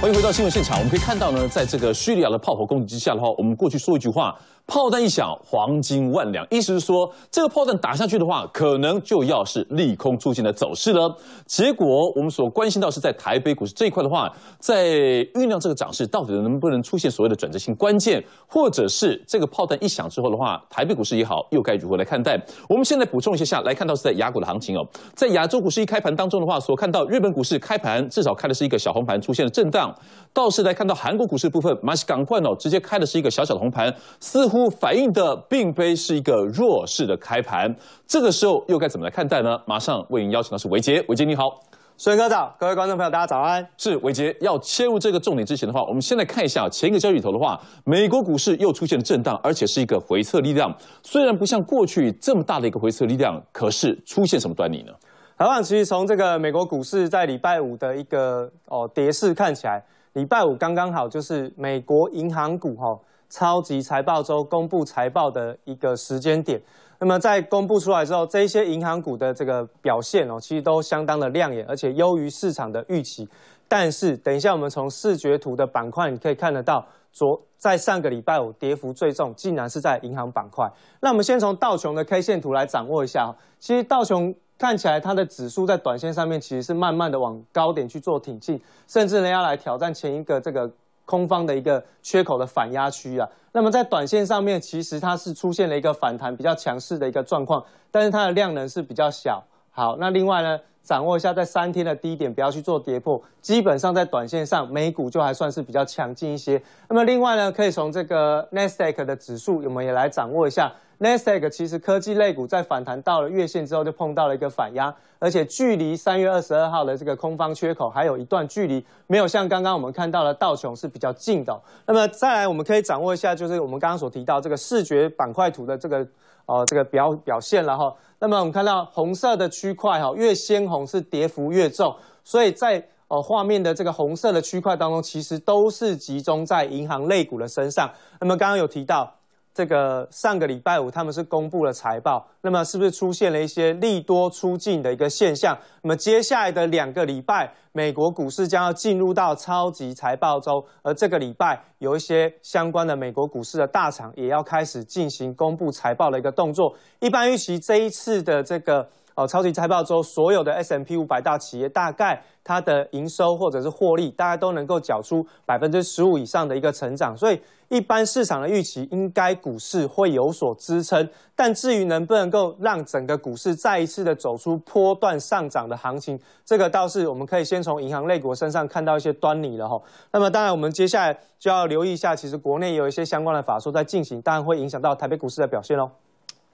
欢迎回到新闻现场。我们可以看到呢，在这个叙利亚的炮火攻击之下的话，我们过去说一句话。炮弹一响，黄金万两，意思是说，这个炮弹打下去的话，可能就要是利空出尽的走势了。结果，我们所关心到是在台北股市这一块的话，在酝酿这个涨势，到底能不能出现所谓的转折性关键，或者是这个炮弹一响之后的话，台北股市也好，又该如何来看待？我们现在补充一下下来看到是在亚股的行情哦，在亚洲股市一开盘当中的话，所看到日本股市开盘至少开的是一个小红盘，出现了震荡。倒是来看到韩国股市部分，马上赶快哦，直接开的是一个小小的红盘，似乎。反映的并非是一个弱势的开盘，这个时候又该怎么来看待呢？马上为您邀请的是维杰，维杰你好，孙哥早，各位观众朋友大家早安。是维杰要切入这个重点之前的话，我们先来看一下前一个交易头的话，美国股市又出现了震荡，而且是一个回撤力量，虽然不像过去这么大的一个回撤力量，可是出现什么端倪呢？台湾其实从这个美国股市在礼拜五的一个哦跌势看起来，礼拜五刚刚好就是美国银行股哈。超级财报周公布财报的一个时间点，那么在公布出来之后，这些银行股的这个表现哦，其实都相当的亮眼，而且优于市场的预期。但是，等一下我们从视觉图的板块，你可以看得到，昨在上个礼拜五跌幅最重，竟然是在银行板块。那我们先从道琼的 K 线图来掌握一下，其实道琼看起来它的指数在短线上面其实是慢慢的往高点去做挺进，甚至呢要来挑战前一个这个。空方的一个缺口的反压区啊，那么在短线上面，其实它是出现了一个反弹比较强势的一个状况，但是它的量能是比较小。好，那另外呢，掌握一下在三天的低点，不要去做跌破，基本上在短线上美股就还算是比较强劲一些。那么另外呢，可以从这个 Nasdaq 的指数，我们也来掌握一下。Nasdaq 其实科技类股在反弹到了月线之后，就碰到了一个反压，而且距离三月二十二号的这个空方缺口还有一段距离，没有像刚刚我们看到的道琼是比较近的。那么再来，我们可以掌握一下，就是我们刚刚所提到这个视觉板块图的这个呃这个表表现了哈。那么我们看到红色的区块哈，越红是跌幅越重，所以在呃画面的这个红色的区块当中，其实都是集中在银行类股的身上。那么刚刚有提到。这个上个礼拜五他们是公布了财报，那么是不是出现了一些利多出尽的一个现象？那么接下来的两个礼拜，美国股市将要进入到超级财报周，而这个礼拜有一些相关的美国股市的大厂也要开始进行公布财报的一个动作。一般预期这一次的这个。哦，超级财报周，所有的 S M P 五百大企业，大概它的营收或者是获利，大概都能够缴出百分之十五以上的一个成长，所以一般市场的预期应该股市会有所支撑。但至于能不能够让整个股市再一次的走出波段上涨的行情，这个倒是我们可以先从银行类股身上看到一些端倪了哈。那么当然，我们接下来就要留意一下，其实国内有一些相关的法说在进行，当然会影响到台北股市的表现喽。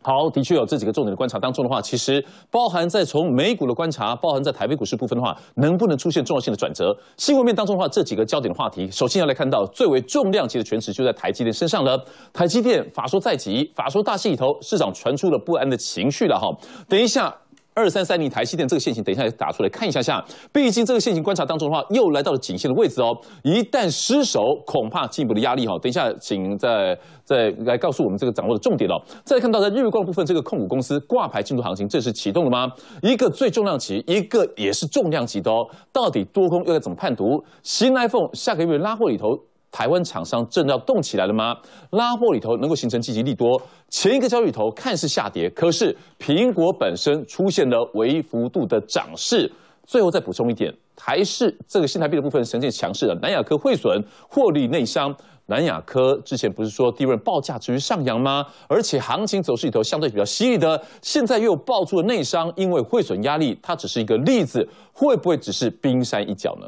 好，的确有这几个重点的观察当中的话，其实包含在从美股的观察，包含在台北股市部分的话，能不能出现重要性的转折？新闻面当中的话，这几个焦点的话题，首先要来看到最为重量级的全值就在台积电身上了。台积电法说在即，法说大戏里头，市场传出了不安的情绪了哈。等一下。二三三零台积电这个线型，等一下打出来看一下下。毕竟这个线型观察当中的话，又来到了颈线的位置哦。一旦失守，恐怕进一步的压力哈。等一下，请再再来告诉我们这个掌握的重点哦。再看到在日月光部分，这个控股公司挂牌进入行情，这是启动了吗？一个最重量级，一个也是重量级的哦。到底多空又该怎么判读？新 iPhone 下个月拉货里头。台湾厂商正要动起来了吗？拉货里头能够形成积极利多。前一个交易头看似下跌，可是苹果本身出现了微幅度的涨势。最后再补充一点，台市这个新台币的部分呈现强势的，南亚科汇损获利内伤。南亚科之前不是说低润报价持续上扬吗？而且行情走势里头相对比较犀利的，现在又爆出了内伤，因为汇损压力，它只是一个例子，会不会只是冰山一角呢？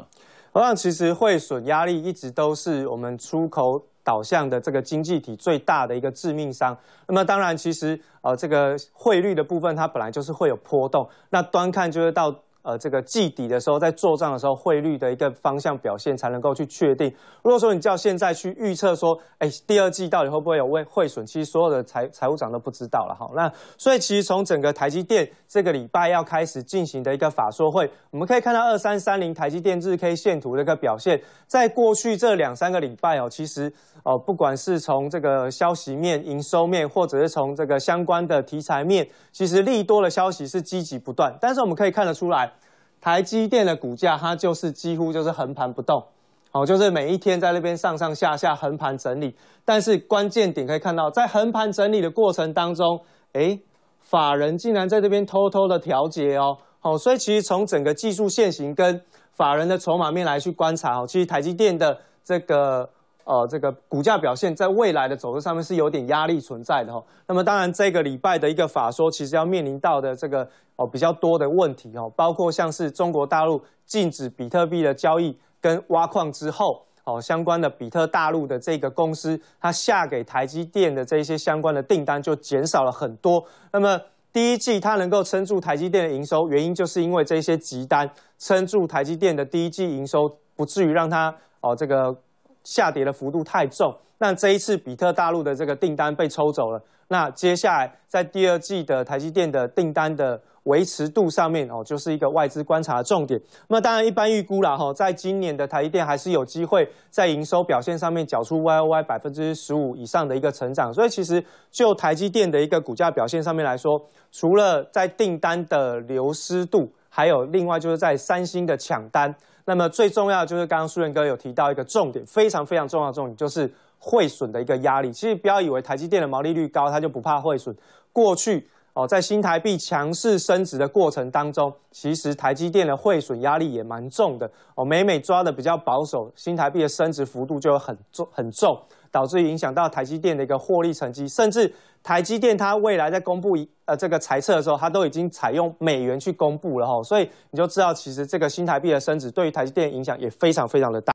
我想，其实汇损压力一直都是我们出口导向的这个经济体最大的一个致命伤。那么，当然，其实呃，这个汇率的部分它本来就是会有波动。那端看就是到。呃，这个季底的时候，在做账的时候，汇率的一个方向表现才能够去确定。如果说你叫现在去预测说，哎，第二季到底会不会有汇汇损？其实所有的财财务长都不知道了哈。那所以其实从整个台积电这个礼拜要开始进行的一个法说会，我们可以看到二三三零台积电日 K 线图的一个表现，在过去这两三个礼拜哦，其实哦，不管是从这个消息面、营收面，或者是从这个相关的题材面，其实利多的消息是积极不断。但是我们可以看得出来。台积电的股价，它就是几乎就是横盘不动，好，就是每一天在那边上上下下横盘整理。但是关键点可以看到，在横盘整理的过程当中，哎，法人竟然在这边偷偷的调节哦。好，所以其实从整个技术线型跟法人的筹码面来去观察哦，其实台积电的这个。呃，这个股价表现在未来的走势上面是有点压力存在的哈。那么当然，这个礼拜的一个法说，其实要面临到的这个哦比较多的问题哦，包括像是中国大陆禁止比特币的交易跟挖矿之后，哦相关的比特大陆的这个公司，它下给台积电的这些相关的订单就减少了很多。那么第一季它能够撑住台积电的营收，原因就是因为这些急单撑住台积电的第一季营收，不至于让它哦这个。下跌的幅度太重，那这一次比特大陆的这个订单被抽走了，那接下来在第二季的台积电的订单的维持度上面哦，就是一个外资观察的重点。那当然一般预估了哈，在今年的台积电还是有机会在营收表现上面缴出 Y O Y 百分之十五以上的一个成长。所以其实就台积电的一个股价表现上面来说，除了在订单的流失度，还有另外就是在三星的抢单。那么最重要的就是刚刚苏元哥有提到一个重点，非常非常重要的重点，就是汇损的一个压力。其实不要以为台积电的毛利率高，它就不怕汇损。过去哦，在新台币强势升值的过程当中，其实台积电的汇损压力也蛮重的哦。每每抓的比较保守，新台币的升值幅度就很重很重。导致影响到台积电的一个获利成绩，甚至台积电它未来在公布呃这个财测的时候，它都已经采用美元去公布了哈，所以你就知道其实这个新台币的升值对于台积电影响也非常非常的大。